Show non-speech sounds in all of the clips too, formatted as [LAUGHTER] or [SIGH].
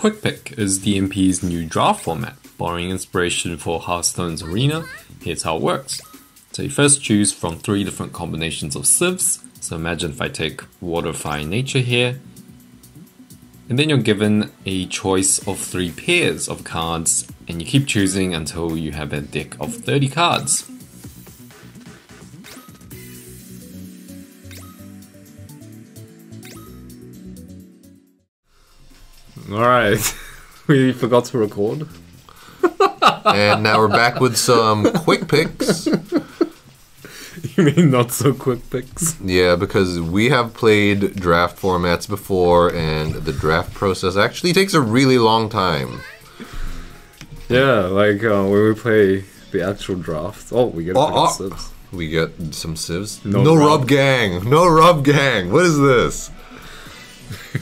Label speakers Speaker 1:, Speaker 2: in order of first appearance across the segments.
Speaker 1: Quick Pick is DMP's new draft format, borrowing inspiration for Hearthstone's Arena. Here's how it works. So you first choose from three different combinations of civs. So imagine if I take Water, Fire, Nature here. And then you're given a choice of three pairs of cards, and you keep choosing until you have a deck of 30 cards.
Speaker 2: Alright, [LAUGHS] we forgot to record. [LAUGHS]
Speaker 3: and now we're back with some quick picks. [LAUGHS]
Speaker 2: You mean not so quick picks?
Speaker 3: Yeah, because we have played draft formats before, and the draft process actually takes a really long time.
Speaker 2: Yeah, like uh, when we play the actual draft. Oh, we get
Speaker 3: Oh,
Speaker 2: oh.
Speaker 3: We get some civs.
Speaker 2: No
Speaker 3: No,
Speaker 2: rub.
Speaker 3: rub gang. No rub gang. What is this?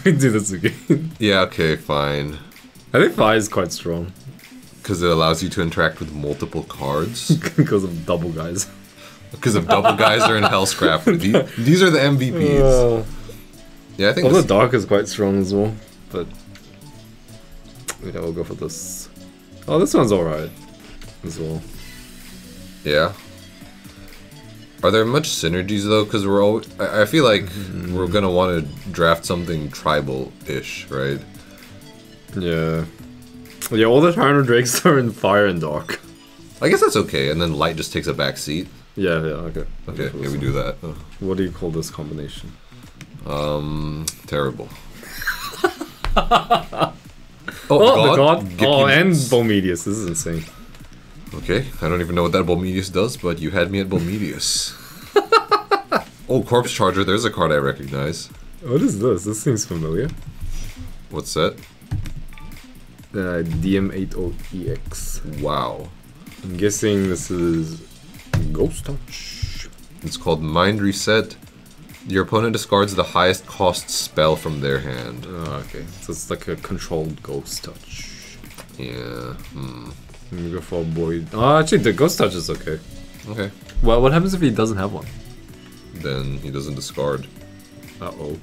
Speaker 2: We do this again.
Speaker 3: Yeah, okay, fine.
Speaker 2: I think Fire is quite strong
Speaker 3: Because it allows you to interact with multiple cards. [LAUGHS]
Speaker 2: because of double guys.
Speaker 3: Because of double geyser and hellscrapper. [LAUGHS] The- These are the MVPs.
Speaker 2: Uh,
Speaker 3: Yeah, I think.
Speaker 2: although
Speaker 3: This,
Speaker 2: Dark is quite strong as well, but yeah, we'll go for this. Oh, this one's alright as well.
Speaker 3: yeah. Are there much synergies though? Because we're all. I, I feel like we're gonna want to draft something tribal-ish, right?
Speaker 2: Yeah. Yeah, all the Tyranno Drakes [LAUGHS] are in Fire and Dark.
Speaker 3: I guess that's okay. And then light just takes a back seat.
Speaker 2: Yeah, yeah, okay.
Speaker 3: Okay,
Speaker 2: I'll go for
Speaker 3: yeah, we do that.
Speaker 2: What do you call this combination?
Speaker 3: Um, terrible. [LAUGHS]
Speaker 2: Oh, oh the god! Oh, and. Bolmeteus. This is insane.
Speaker 3: Okay, I don't even know what that Bolmeteus does, but you had me at Bolmeteus. [LAUGHS] oh, Corpse Charger, there's a card I recognize.
Speaker 2: What is this? This seems familiar.
Speaker 3: What's that?
Speaker 2: Uh, DM80EX.
Speaker 3: Wow.
Speaker 2: I'm guessing this is Ghost Touch.
Speaker 3: It's called Mind Reset. Your opponent discards the highest cost spell from their hand.
Speaker 2: Oh, okay. So it's like a controlled Ghost Touch.
Speaker 3: Yeah. Hmm.
Speaker 2: Let me go for a boy. Oh, actually, the Ghost Touch is okay.
Speaker 3: Okay.
Speaker 2: Well, what happens if he doesn't have one?
Speaker 3: Then he doesn't discard.
Speaker 2: Uh oh.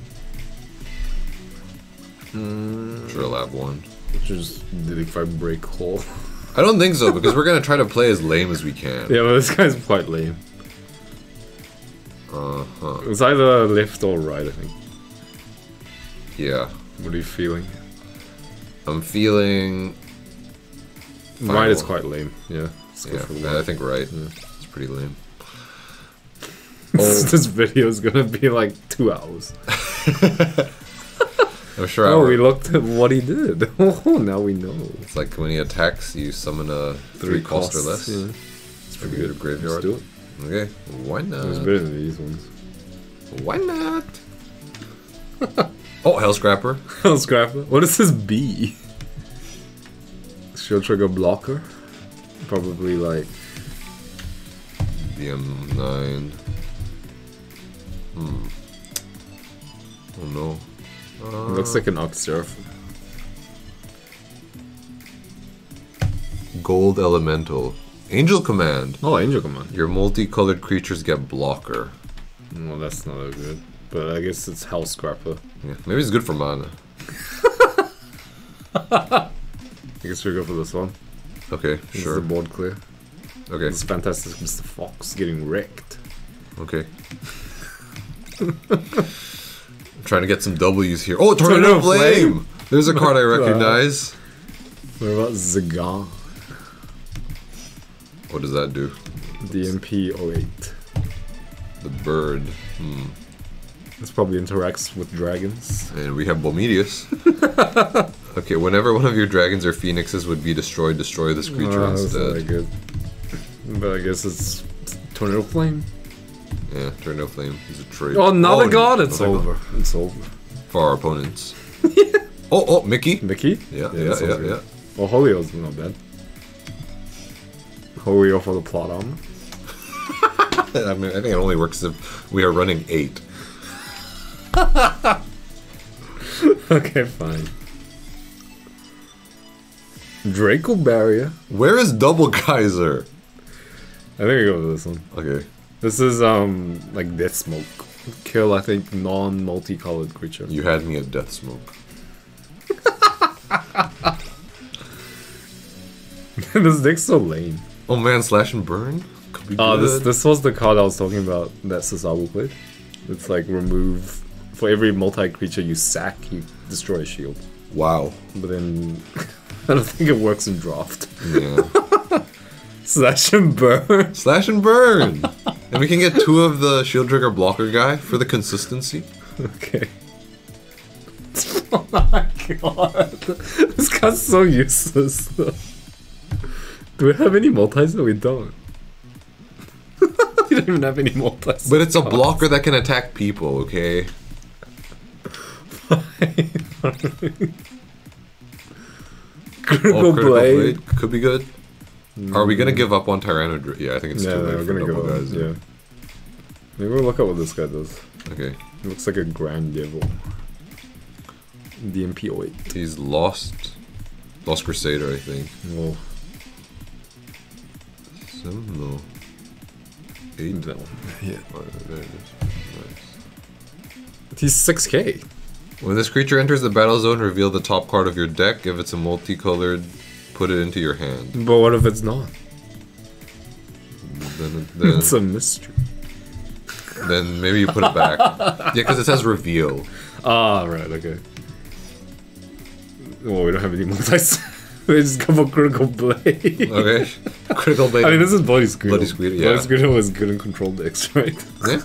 Speaker 3: Sure, I'll have one.
Speaker 2: Just if I break hole.
Speaker 3: I don't think so, because we're gonna try to play as lame as we can.
Speaker 2: yeah, but this guy's quite lame.
Speaker 3: Uh-huh.
Speaker 2: It's either left or right, I think.
Speaker 3: Yeah.
Speaker 2: What are you feeling?
Speaker 3: I'm feeling...
Speaker 2: Right is
Speaker 3: Final.
Speaker 2: quite lame. Yeah. Let's
Speaker 3: Yeah, I think right. It's pretty lame. [LAUGHS]
Speaker 2: this video is gonna be like two hours. [LAUGHS]
Speaker 3: I'm sure
Speaker 2: Oh,
Speaker 3: our-
Speaker 2: we looked at what he did. [LAUGHS] Oh, now we know.
Speaker 3: It's like when he attacks, you summon a three, cost or less.
Speaker 2: Yeah.
Speaker 3: It's pretty good.
Speaker 2: Let's
Speaker 3: Graveyard.
Speaker 2: do it.
Speaker 3: Okay, why not?
Speaker 2: It's better than these ones.
Speaker 3: Why not? oh, Hellscrapper.
Speaker 2: Oh, scrap it. What does this be? Shield trigger blocker? Probably like
Speaker 3: DM9. Hmm. Oh no. Uh,
Speaker 2: looks like an Oxsurf.
Speaker 3: Gold Elemental. Angel Command.
Speaker 2: Oh, Angel Command.
Speaker 3: Your multicolored creatures get blocker.
Speaker 2: Well, that's not that good. But I guess it's Hell Scrapper.
Speaker 3: Yeah, maybe it's good for mana. [LAUGHS]
Speaker 2: I guess we go for this one.
Speaker 3: Okay,
Speaker 2: This
Speaker 3: sure.
Speaker 2: is the board clear.
Speaker 3: Okay,
Speaker 2: This fantastic Mr. Fox getting wrecked.
Speaker 3: okay. [LAUGHS] I'm trying to get some W's here. Oh,
Speaker 2: Tornado
Speaker 3: Tornado
Speaker 2: Flame!
Speaker 3: Flame! There's a card I [LAUGHS] recognize.
Speaker 2: What about Zagar?
Speaker 3: What does that do?
Speaker 2: DMP 08.
Speaker 3: The bird. Hmm.
Speaker 2: This probably interacts with dragons.
Speaker 3: And we have Bolmeteus. [LAUGHS] okay, whenever one of your dragons or phoenixes would be destroyed, destroy this creature
Speaker 2: Oh,
Speaker 3: instead.
Speaker 2: good. But I guess it's Tornado Flame.
Speaker 3: Yeah, Tornado Flame is a trade.
Speaker 2: Oh, another oh,
Speaker 3: n-
Speaker 2: god! It's
Speaker 3: god.
Speaker 2: over. It's over.
Speaker 3: For our opponents. [LAUGHS] oh, oh, Mickey.
Speaker 2: Mickey?
Speaker 3: Yeah, yeah, yeah,
Speaker 2: good.
Speaker 3: yeah.
Speaker 2: Oh, Holio's not bad. Holio for the plot armor. [LAUGHS]
Speaker 3: I mean, I think it only works if we are running eight. [LAUGHS]
Speaker 2: okay, fine. Draco Barrier.
Speaker 3: Where is Double Geyser?
Speaker 2: I think I go with this one.
Speaker 3: Okay.
Speaker 2: This is um like Death Smoke. Kill I think non multicolored creature.
Speaker 3: You had me at Death Smoke. [LAUGHS]
Speaker 2: this deck's so lame.
Speaker 3: Oh man, slash and burn.
Speaker 2: Oh, this this was the card I was talking about that Sasabu played. It's like remove for every multi creature you sack, you destroy a shield.
Speaker 3: Wow.
Speaker 2: But then [LAUGHS] [LAUGHS] I don't think it works in draft.
Speaker 3: Yeah. [LAUGHS]
Speaker 2: Slash and burn.
Speaker 3: slash and burn. and we can get two of the shield trigger blocker guy for the consistency.
Speaker 2: Okay. [LAUGHS] Oh my god. This card's so useless. Do we have any multis? No, we don't. we don't even have any multis.
Speaker 3: But it's a blocker that can attack people, okay?
Speaker 2: Critical,
Speaker 3: Oh, critical
Speaker 2: blade.
Speaker 3: blade. Could be good. Are we gonna mm. give up on Tyrannodr? Yeah, I think it's
Speaker 2: Yeah,
Speaker 3: too
Speaker 2: no,
Speaker 3: late
Speaker 2: we're gonna go.
Speaker 3: guys.
Speaker 2: Yeah. Maybe we'll look at what this guy does.
Speaker 3: Okay.
Speaker 2: It looks like a Grand Devil. DMP 08.
Speaker 3: He's lost. Lost Crusader, I think.
Speaker 2: Well,
Speaker 3: Seven? No. Eight?
Speaker 2: no. [LAUGHS] Yeah.
Speaker 3: Oh, there it is. Nice.
Speaker 2: He's 6k.
Speaker 3: When this creature enters the battle zone, reveal the top card of your deck. If it's a multicolored, put it into your hand.
Speaker 2: But what if it's not?
Speaker 3: Then, then, [LAUGHS]
Speaker 2: It's a mystery.
Speaker 3: then maybe you put it back. yeah, because it says reveal. [LAUGHS]
Speaker 2: Ah, right, okay. Well, we don't have any multis. [LAUGHS] we just go for Critical Blade.
Speaker 3: Okay. Critical blade.
Speaker 2: I mean, this is Bloody Squito.
Speaker 3: Bloody Squito, yeah.
Speaker 2: Bloody Squito is good in control decks, right?
Speaker 3: Yeah.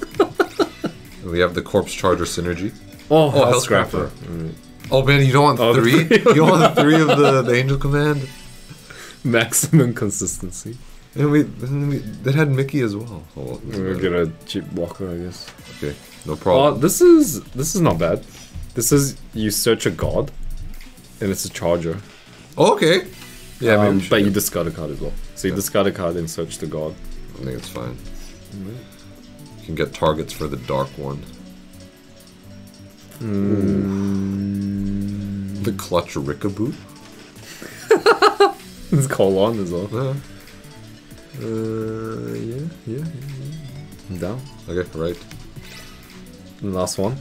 Speaker 3: we have the corpse charger synergy.
Speaker 2: Oh,
Speaker 3: Oh,
Speaker 2: Hell
Speaker 3: Hellscrapper.
Speaker 2: Scrapper.
Speaker 3: Oh man, you don't want
Speaker 2: Oh, the
Speaker 3: three?
Speaker 2: three [LAUGHS]
Speaker 3: you don't want three of the, the angel command? [LAUGHS]
Speaker 2: Maximum consistency.
Speaker 3: And we, and we that had Mickey as well. Oh, well,
Speaker 2: We're
Speaker 3: matter.
Speaker 2: gonna cheap blocker, I guess.
Speaker 3: Okay, no
Speaker 2: Oh,
Speaker 3: problem.
Speaker 2: this is this is not bad. This is you search a god, and it's a charger.
Speaker 3: Oh, okay. Yeah,
Speaker 2: Um,
Speaker 3: we should
Speaker 2: but you discard a card as well. So you
Speaker 3: Yeah.
Speaker 2: discard a card and search the god.
Speaker 3: I think it's fine. You can get targets for the dark one. The clutch Rickaboo? [LAUGHS]
Speaker 2: It's Kolon as well.
Speaker 3: Yeah.
Speaker 2: Uh, yeah, yeah, yeah, down.
Speaker 3: Okay, right.
Speaker 2: And last one.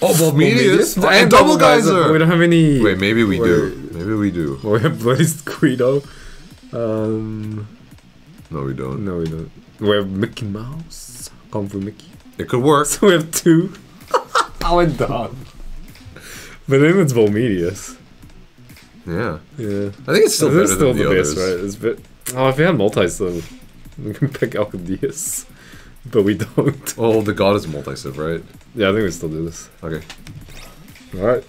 Speaker 3: Oh, Bolmeteus!
Speaker 2: And
Speaker 3: And Double Geyser!
Speaker 2: We don't have any.
Speaker 3: Wait, maybe we do. Maybe we do. [LAUGHS]
Speaker 2: We have Blazed Guido. Um,
Speaker 3: No, we don't.
Speaker 2: no, we don't. We have Mickey Mouse. Come for Mickey.
Speaker 3: It could work.
Speaker 2: So [LAUGHS] we have two. How it done? But then it's Bolmeteus.
Speaker 3: Yeah.
Speaker 2: Yeah.
Speaker 3: I think it's still better
Speaker 2: is still
Speaker 3: than the,
Speaker 2: the best, right? It's bit. Oh, if we had multis, though, we can pick Alcadeias. But we don't. [LAUGHS]
Speaker 3: Oh, the god is multi-civ, right?
Speaker 2: Yeah, I think we still do this.
Speaker 3: Okay.
Speaker 2: Alright.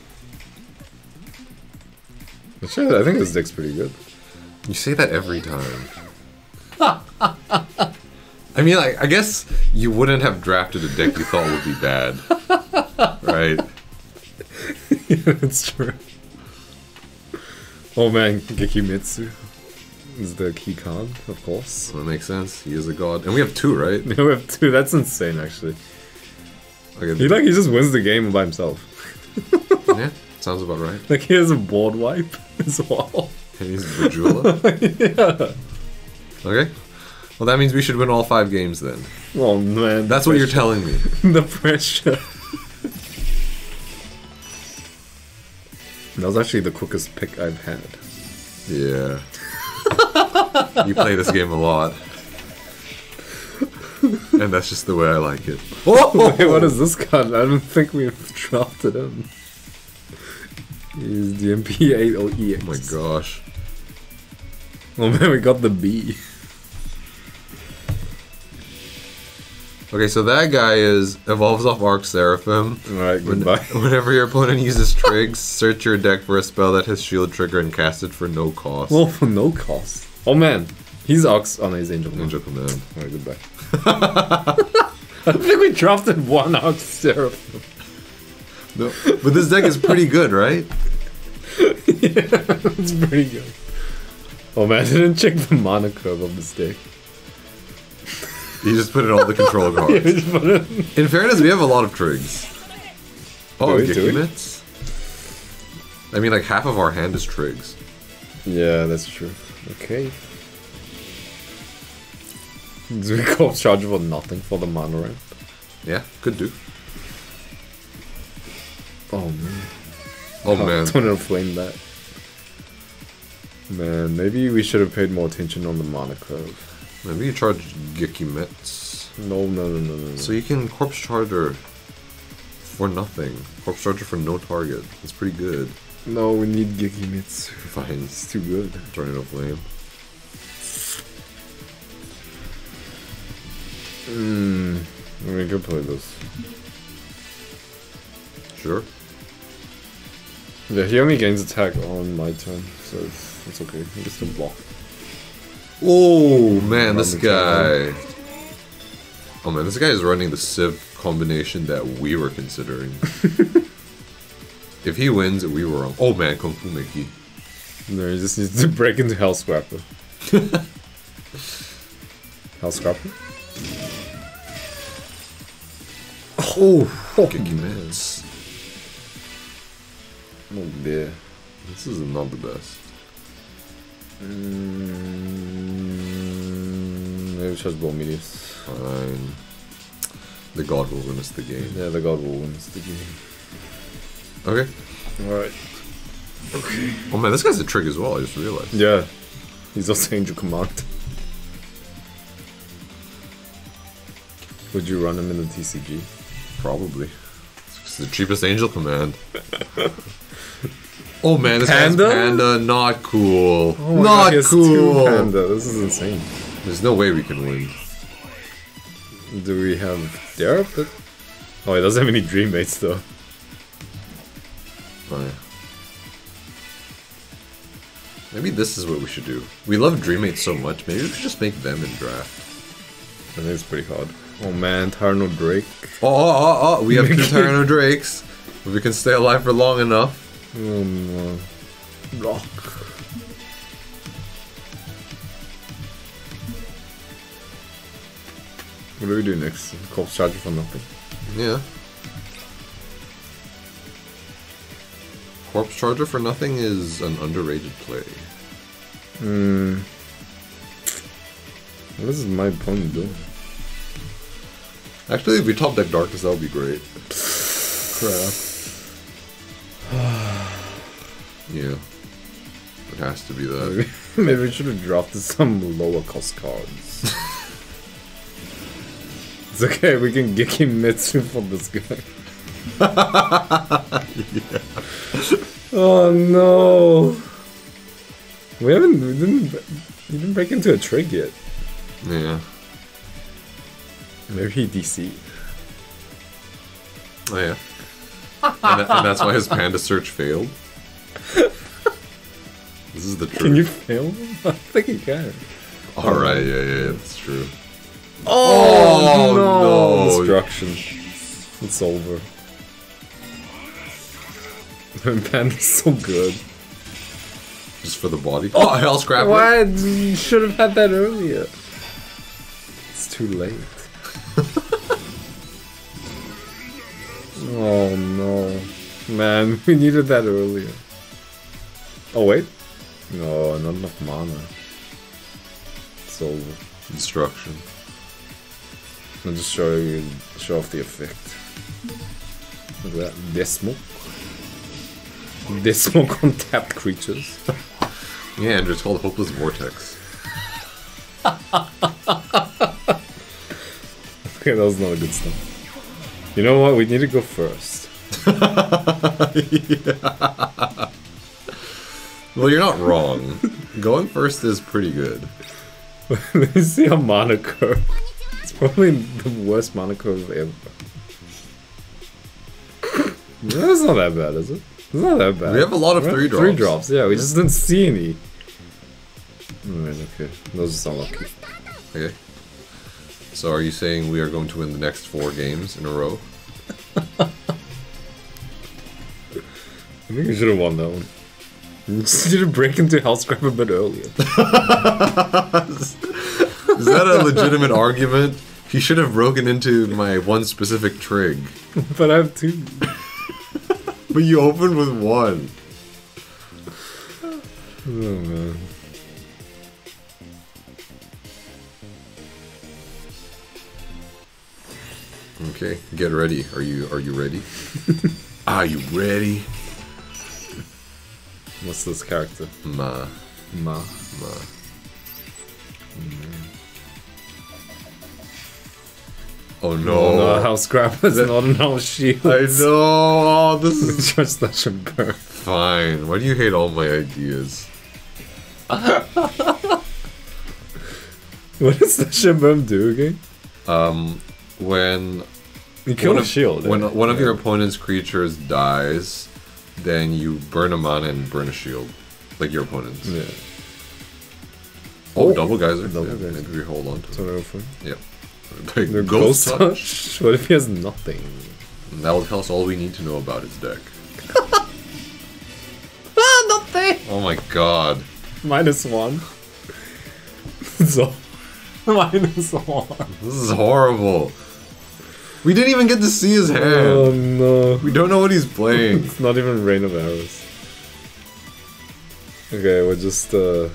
Speaker 2: I think this deck's pretty good.
Speaker 3: You say that every time. [LAUGHS] I mean, like, I guess you wouldn't have drafted a deck you thought would be bad. [LAUGHS] right? [LAUGHS]
Speaker 2: it's true. Oh man, Gekimitsu is the key card, of course.
Speaker 3: That makes sense. He is a god. And we have two, right? [LAUGHS]
Speaker 2: we have two. That's insane, actually.
Speaker 3: Okay.
Speaker 2: He like he just wins the game by himself.
Speaker 3: yeah, sounds about right.
Speaker 2: Like he has a board wipe as well.
Speaker 3: And he's Bajula. Okay. Well, that means we should win all five games then.
Speaker 2: Oh man,
Speaker 3: That's what you're telling me. [LAUGHS]
Speaker 2: the pressure. that was actually the quickest pick I've had.
Speaker 3: Yeah. you play this game a lot. and that's just the way I like it. Oh! [LAUGHS]
Speaker 2: Wait, what is this card? I don't think we've drafted him. He's DMP 80EX.
Speaker 3: Oh my gosh.
Speaker 2: Oh man, we got the B.
Speaker 3: Okay, so that guy is evolves off Arc Seraphim.
Speaker 2: Alright,
Speaker 3: When-
Speaker 2: goodbye. [LAUGHS]
Speaker 3: Whenever your opponent uses trigs, search your deck for a spell that has shield trigger and cast it for no cost.
Speaker 2: Well, for no cost. Oh man, he's Ox oh, on his Angel.
Speaker 3: Ninja Command.
Speaker 2: Alright, goodbye. [LAUGHS] [LAUGHS] I think we drafted one Arc Seraphim.
Speaker 3: No, but this deck is pretty good, right?
Speaker 2: Yeah, it's pretty good. Oh man, I didn't check the mana curve of this deck.
Speaker 3: You just put in all the control [LAUGHS] cards.
Speaker 2: Just put it-
Speaker 3: In fairness, we have a lot of trigs. Oh,
Speaker 2: we?
Speaker 3: I mean, like half of our hand is trigs.
Speaker 2: yeah, that's true. Okay. Do we go chargeable nothing for the mana ramp?
Speaker 3: Yeah, could do.
Speaker 2: Oh man.
Speaker 3: Oh man, I
Speaker 2: Don't flame that. Man, maybe we should have paid more attention on the mana curve.
Speaker 3: Maybe you charge Gekimets.
Speaker 2: No, no, no, no, no.
Speaker 3: So you can Corpse Charger for nothing. Corpse Charger for no target. That's pretty good.
Speaker 2: no, we need Gekimitsu.
Speaker 3: Fine.
Speaker 2: It's too good.
Speaker 3: Tornado Flame.
Speaker 2: Hmm. We could play this.
Speaker 3: Sure.
Speaker 2: Yeah, he only gains attack on my turn, so it's, it's okay. He gets to block.
Speaker 3: Oh man, this guy. Oh man, this guy is running the Civ combination that we were considering. [LAUGHS] if he wins, we were wrong. Oh man, Kung Fu Mickey.
Speaker 2: No, he just needs to break into Hell Scrapper. [LAUGHS] Hell Scrapper? Oh, oh
Speaker 3: Gekimets.
Speaker 2: Oh dear.
Speaker 3: This is not the best.
Speaker 2: Mm, maybe just Bolmeteus.
Speaker 3: Fine. The god will win us the game.
Speaker 2: Yeah, the God will win us the game.
Speaker 3: Okay.
Speaker 2: Alright. Okay.
Speaker 3: Oh man, this guy's a trick as well, I just realized.
Speaker 2: Yeah. He's also Angel Command. Would you run him in the TCG?
Speaker 3: Probably. It's the cheapest angel command. [LAUGHS] oh man, this
Speaker 2: Panda?
Speaker 3: panda, not cool.
Speaker 2: Oh
Speaker 3: not
Speaker 2: God, he has two
Speaker 3: cool.
Speaker 2: Panda. This is insane.
Speaker 3: There's no way we can win.
Speaker 2: Do we have? That... Oh, he doesn't have any Dream Mates though.
Speaker 3: Oh, yeah. Maybe this is what we should do. We love Dreammates so much, maybe we should just make them in draft.
Speaker 2: I think it's pretty hard. Oh man, Tyranno Drake.
Speaker 3: Oh, oh, oh, oh, we have two [LAUGHS] Tyranno Drakes. If we can stay alive for long enough.
Speaker 2: Oh no. Rock. What do we do next? Corpse Charger for nothing.
Speaker 3: Yeah. Corpse Charger for nothing is an underrated play.
Speaker 2: Hmm. What is my opponent doing?
Speaker 3: Actually, if we top deck Darkness, that would be great.
Speaker 2: Crap.
Speaker 3: Yeah. It has to be that.
Speaker 2: Maybe, [LAUGHS] we should have drafted some lower cost cards. [LAUGHS] it's okay, we can Geki Mitsu for this guy. [LAUGHS] Oh no! We haven't, we didn't, we didn't break into a trick yet.
Speaker 3: Yeah.
Speaker 2: Maybe he DC.
Speaker 3: Oh, yeah. and, that- and that's why his panda search failed. This is the truth.
Speaker 2: Can you fail him? [LAUGHS] I think he can.
Speaker 3: Alright, yeah, yeah, yeah, that's true.
Speaker 2: Oh, oh
Speaker 3: no.
Speaker 2: Destruction. It's over. Panda's so good.
Speaker 3: Just for the body. Oh, hell scrapper.
Speaker 2: Why? You should have had that earlier. It's too late. [LAUGHS] oh no. Man, [LAUGHS] we needed that earlier. Oh wait. No, not enough mana. So.
Speaker 3: Destruction.
Speaker 2: I'll just show you show off the effect. Look at that. Death Smoke. Desmoke on tapped creatures. [LAUGHS]
Speaker 3: Yeah, Andrew, it's called Hopeless Vortex. [LAUGHS]
Speaker 2: Okay, that was not a good stuff. You know what? We need to go first. [LAUGHS]
Speaker 3: Well, you're not wrong. Going first is pretty good. [LAUGHS]
Speaker 2: Let me see a Monaco. It's probably the worst curve ever. That's not that bad, is it? It's not that bad.
Speaker 3: We have a lot of
Speaker 2: We have
Speaker 3: three
Speaker 2: Three
Speaker 3: drops.
Speaker 2: drops, yeah. We just didn't see any. Alright, okay. Those just unlucky.
Speaker 3: Okay. So are you saying we are going to win the next four games in a row? [LAUGHS]
Speaker 2: I think we should have won that one. Just need break into Hellscrap a bit earlier. [LAUGHS]
Speaker 3: Is that a legitimate argument? He should have broken into my one specific trig. [LAUGHS]
Speaker 2: but I have two. [LAUGHS]
Speaker 3: But you opened with one.
Speaker 2: Oh man.
Speaker 3: Okay, get ready. Are you are you ready? are you ready?
Speaker 2: What's this character?
Speaker 3: Ma.
Speaker 2: Ma.
Speaker 3: Ma. Oh no!
Speaker 2: Oh, no, house grab is not an house shield.
Speaker 3: I know. Oh, this [LAUGHS] is
Speaker 2: Just such a burn.
Speaker 3: fine. Why do you hate all my ideas? [LAUGHS]
Speaker 2: What does that shit burn do again?
Speaker 3: Um, when
Speaker 2: You kill
Speaker 3: one
Speaker 2: a
Speaker 3: of,
Speaker 2: shield.
Speaker 3: when
Speaker 2: eh?
Speaker 3: one of
Speaker 2: Yeah.
Speaker 3: your opponent's creatures dies, then you burn a mana and burn a shield, like your opponent's.
Speaker 2: Yeah.
Speaker 3: Oh,
Speaker 2: Oh,
Speaker 3: double geyser.
Speaker 2: double
Speaker 3: yeah,
Speaker 2: geyser.
Speaker 3: Maybe we hold on to it. Yep. [LAUGHS] Like,
Speaker 2: The
Speaker 3: ghost,
Speaker 2: ghost
Speaker 3: touch. [LAUGHS]
Speaker 2: What if he has nothing?
Speaker 3: That will tell us all we need to know about his deck. [LAUGHS]
Speaker 2: Ah, nothing.
Speaker 3: Oh my god.
Speaker 2: Minus one. so minus one.
Speaker 3: This is horrible. We didn't even get to see his hand.
Speaker 2: Oh no.
Speaker 3: We don't know what he's playing. [LAUGHS]
Speaker 2: It's not even rain of arrows. Okay, we're just uh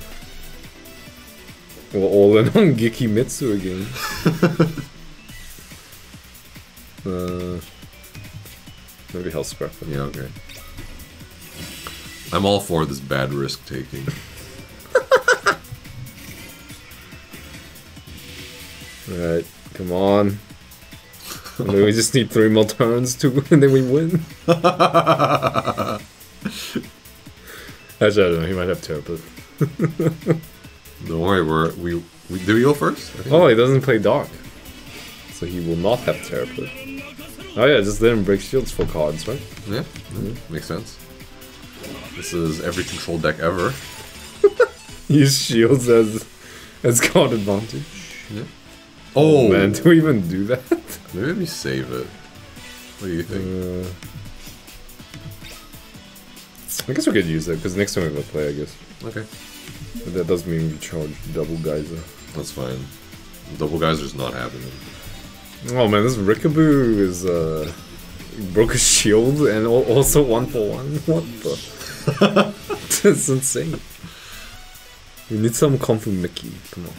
Speaker 2: we're all in [LAUGHS] on Giki Mitsu again. [LAUGHS] uh maybe Hell Scrap.
Speaker 3: yeah, okay. I'm all for this bad risk taking.
Speaker 2: Alright, come on. [LAUGHS] I we just need three more turns to [LAUGHS] and then we win. [LAUGHS] Actually, I don't know, he might have terrible.
Speaker 3: Don't worry, we're we, we did we go first?
Speaker 2: Oh, he doesn't play Dark. So he will not have Terror Pit. Oh yeah, just let him break shields for cards, right?
Speaker 3: Yeah, mm-hmm. makes sense. This is every control deck ever.
Speaker 2: Use shields as as card advantage.
Speaker 3: Oh,
Speaker 2: Man, [LAUGHS] do we even do that?
Speaker 3: maybe we save it. What do you think?
Speaker 2: Uh, I guess we could use it, because next time we're gonna play, I guess.
Speaker 3: Okay,
Speaker 2: But that does mean we charge double geyser.
Speaker 3: that's fine. Double geyser's not happening.
Speaker 2: Oh man, this Rickaboo is uh broke a shield and also one for one. [LAUGHS] What the? [LAUGHS] That's insane. We need some Kung Fu Mickey. Come on.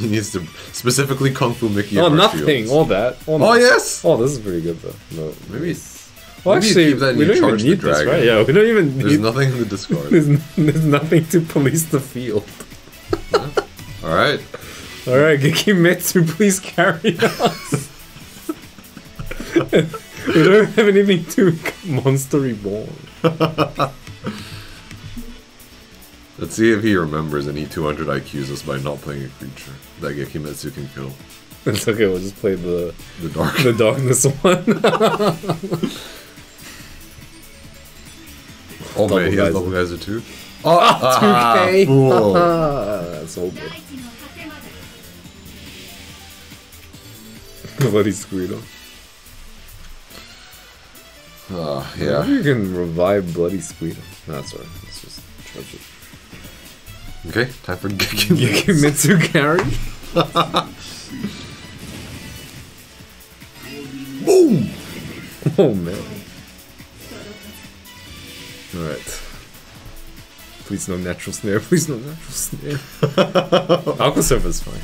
Speaker 3: He needs to specifically Kung Fu Mickey.
Speaker 2: Oh, nothing. All that. Oh,
Speaker 3: Oh
Speaker 2: no.
Speaker 3: yes.
Speaker 2: Oh, this is pretty good though. No,
Speaker 3: Maybe.
Speaker 2: Well,
Speaker 3: maybe
Speaker 2: actually,
Speaker 3: that and
Speaker 2: we
Speaker 3: you
Speaker 2: don't even
Speaker 3: the
Speaker 2: need this, right? Yeah, we don't even
Speaker 3: There's
Speaker 2: need.
Speaker 3: nothing to discard. [LAUGHS]
Speaker 2: There's, n- there's nothing to police the field.
Speaker 3: All right.
Speaker 2: All right, Gekimetsu, please carry [LAUGHS] us. [LAUGHS] we don't have anything to Monster Reborn.
Speaker 3: Let's see if he remembers any 200 IQs us by not playing a creature that Gekimetsu can kill.
Speaker 2: It's okay. We'll just play the
Speaker 3: The dark.
Speaker 2: the darkness one.
Speaker 3: oh
Speaker 2: double
Speaker 3: man, he has double geyser too. Oh, ah,
Speaker 2: 2K.
Speaker 3: fool. [LAUGHS] [LAUGHS]
Speaker 2: That's so good. [LAUGHS] Bloody Squito.
Speaker 3: Ah,
Speaker 2: Yeah. You can revive Bloody Squito. No, that's alright. Let's just charge it.
Speaker 3: Okay, time for. Gekimetsu [LAUGHS]
Speaker 2: carry? [LAUGHS]
Speaker 3: Boom!
Speaker 2: Oh man. Alright. Please no natural snare, please no natural snare. [LAUGHS] Aqua Surf is fine.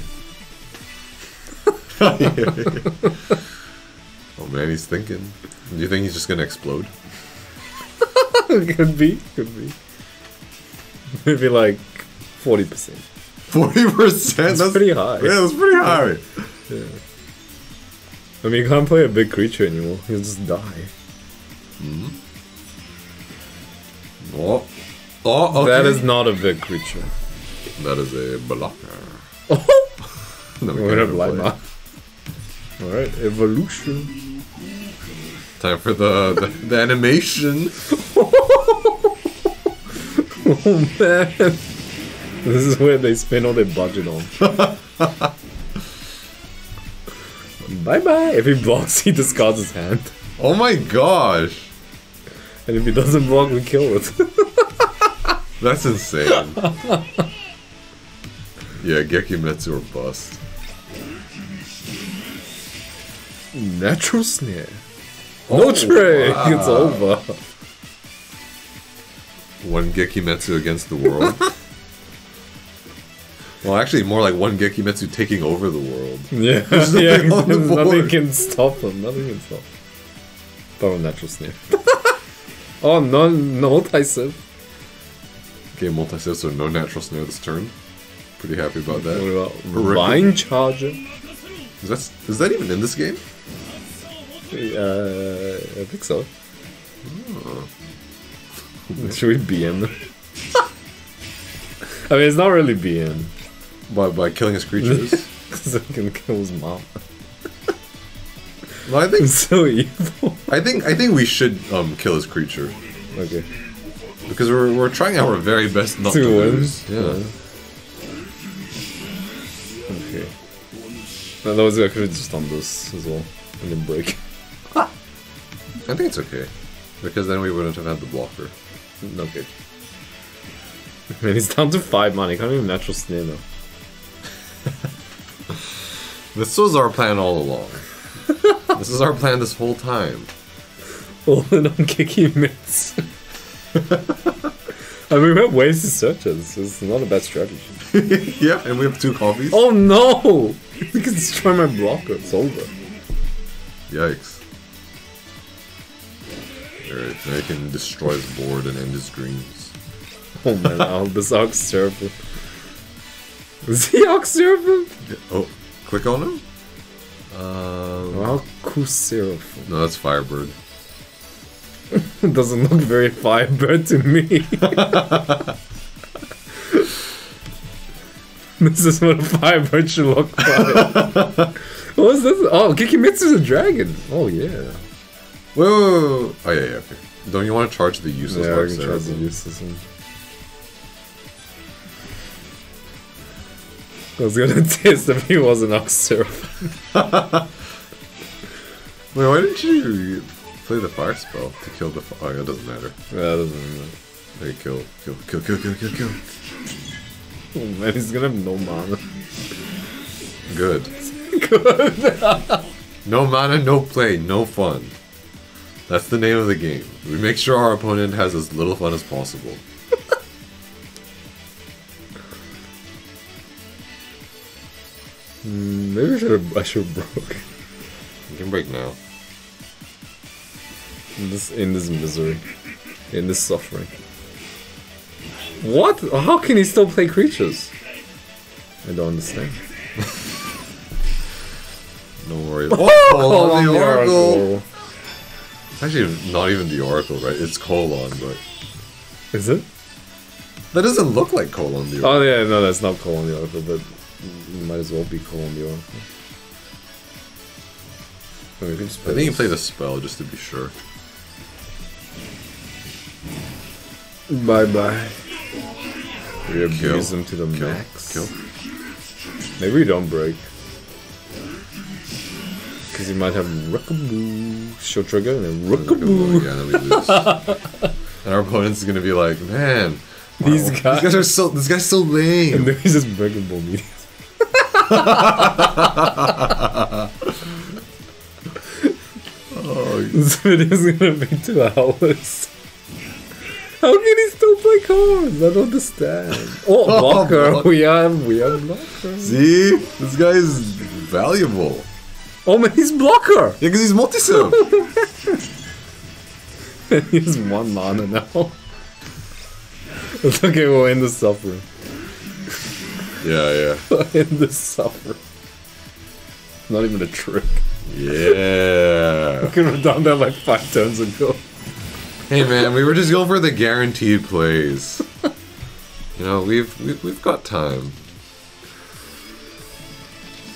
Speaker 3: Oh man, he's thinking. Do you think he's just gonna explode?
Speaker 2: could be, could be. Maybe like 40%.
Speaker 3: Forty percent.
Speaker 2: That's pretty high.
Speaker 3: Yeah, that's pretty high. Yeah.
Speaker 2: I mean, you can't play a big creature anymore. He'll just die. Hmm.
Speaker 3: Oh, oh, okay.
Speaker 2: That is not a big creature.
Speaker 3: that is a blocker.
Speaker 2: Oh! [LAUGHS]
Speaker 3: No, we
Speaker 2: We're gonna blind mark. Alright, evolution.
Speaker 3: Time for the, the, the animation. [LAUGHS]
Speaker 2: Oh man. [LAUGHS] This is where they spend all their budget on. bye bye. If he blocks, he discards his hand.
Speaker 3: Oh my gosh,
Speaker 2: And if he doesn't block, we kill it. [LAUGHS]
Speaker 3: that's insane. yeah, Gekimetsu or bust.
Speaker 2: Natural snare. No oh, trick. [LAUGHS] It's over.
Speaker 3: One Gekimetsu against the world. Well, actually, more like one Gekimetsu taking over the world. [LAUGHS]
Speaker 2: Yeah,
Speaker 3: There's
Speaker 2: yeah.
Speaker 3: nothing on the
Speaker 2: nothing can stop him. Nothing can stop. A natural snare. [LAUGHS] oh no, no, Tyson.
Speaker 3: Okay, multi save, so no natural snare this turn. Pretty happy about that.
Speaker 2: What
Speaker 3: about
Speaker 2: Vine Charger?
Speaker 3: Is that is that even in this game?
Speaker 2: Uh, I think so. [LAUGHS] Should we BM them? I mean, it's not really BM.
Speaker 3: By by killing his creatures?
Speaker 2: Because I can kill his mom.
Speaker 3: no, I think
Speaker 2: It's so evil.
Speaker 3: I think I think we should um kill his creature
Speaker 2: Okay.
Speaker 3: because we're we're trying our very best not to,
Speaker 2: To
Speaker 3: lose. Yeah.
Speaker 2: Okay. Otherwise, I could have just done this as well. And then break. [LAUGHS]
Speaker 3: I think it's okay because then we wouldn't have had the blocker.
Speaker 2: Okay. Man, he's down to 5 mana. He can't even natural snare now.
Speaker 3: This was our plan all along. [LAUGHS] this is our plan this whole time.
Speaker 2: All in on kicky mitts. [LAUGHS] I mean, we have ways to search us. It's not a bad strategy. [LAUGHS]
Speaker 3: yeah, and we have two copies.
Speaker 2: Oh no! You can destroy my blocker. It's over.
Speaker 3: Yikes. Alright, now you can destroy his board and end his dreams.
Speaker 2: Oh man, oh, this Arc Seraphim. Is he Arc Seraphim?
Speaker 3: Oh, click on him? Um,
Speaker 2: Arc Seraphim.
Speaker 3: no, that's Firebird.
Speaker 2: It [LAUGHS] doesn't look very Firebird to me. [LAUGHS] this is what a Firebird should look like. [LAUGHS] what is this? Oh, Kikimitsu's a dragon. Oh yeah.
Speaker 3: Wait. Oh, yeah, yeah, okay. Don't you want to charge the useless
Speaker 2: Yeah, I can try to
Speaker 3: Seraphim?
Speaker 2: use this one. I was gonna [LAUGHS] test if he was an Arc Seraphim. [LAUGHS]
Speaker 3: Wait, why didn't you play the fire spell to kill the? fire? oh, yeah, it doesn't matter.
Speaker 2: Yeah, that doesn't matter.
Speaker 3: Hey, kill, kill, kill, kill, kill, kill, kill.
Speaker 2: Oh man, he's gonna have no mana.
Speaker 3: Good. Good. [LAUGHS] no mana, no play, no fun. That's the name of the game. We make sure our opponent has as little fun as possible.
Speaker 2: Maybe I should have I should have broke
Speaker 3: You can break now.
Speaker 2: in this in this misery, in this suffering. What? How can he still play creatures? I don't understand. [LAUGHS]
Speaker 3: Don't worry. Oh,
Speaker 2: on
Speaker 3: the
Speaker 2: the
Speaker 3: Oracle. Actually, not even the Oracle, right? It's Kolon, but
Speaker 2: Is it?
Speaker 3: that doesn't look like Kolon the oh, Oracle.
Speaker 2: Oh yeah, no, that's not Kolon the Oracle, but it might as well be Kolon the Oracle. Oh, we can just
Speaker 3: I think you play the spell just to be sure.
Speaker 2: Bye bye. We abuse them to the
Speaker 3: Kill.
Speaker 2: max.
Speaker 3: Kill.
Speaker 2: Maybe we don't break. Because he might have Rookaboo. Show trigger and then Rookaboo.
Speaker 3: Yeah, then we lose. [LAUGHS] and our opponent's gonna be like, man,
Speaker 2: These
Speaker 3: wow,
Speaker 2: guys-
Speaker 3: these guys are so. This guy's so lame.
Speaker 2: And then he's just breaking ball media.
Speaker 3: Oh,
Speaker 2: This video's gonna be two hours. How can he still play cards? I don't understand. Oh, [LAUGHS] oh blocker.
Speaker 3: block.
Speaker 2: we have we have blocker.
Speaker 3: see, this guy is valuable.
Speaker 2: Oh man, he's blocker.
Speaker 3: Yeah, because he's multi-sim. [LAUGHS]
Speaker 2: he has one mana now. It's okay, we'll end the suffering.
Speaker 3: Yeah, yeah, [LAUGHS]
Speaker 2: end the suffering. Not even a trick.
Speaker 3: yeah. [LAUGHS]
Speaker 2: Could have done that like five turns ago.
Speaker 3: Hey man, we were just going for the guaranteed plays. You know, we've we've, we've got time.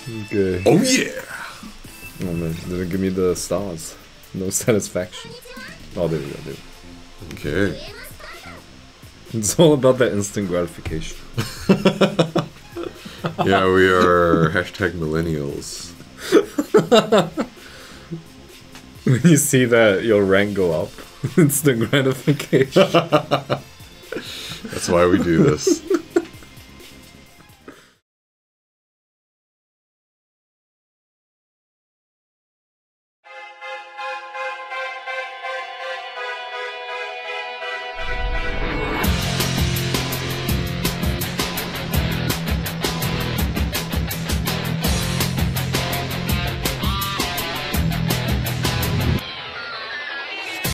Speaker 2: Okay.
Speaker 3: Oh yeah.
Speaker 2: Oh man, didn't give me the stars. No satisfaction. Oh, there we go. Go.
Speaker 3: Okay.
Speaker 2: It's all about that instant gratification. [LAUGHS]
Speaker 3: Yeah, we are hashtag millennials. [LAUGHS]
Speaker 2: When you see that your rank go up, [LAUGHS] instant gratification.
Speaker 3: That's why we do this.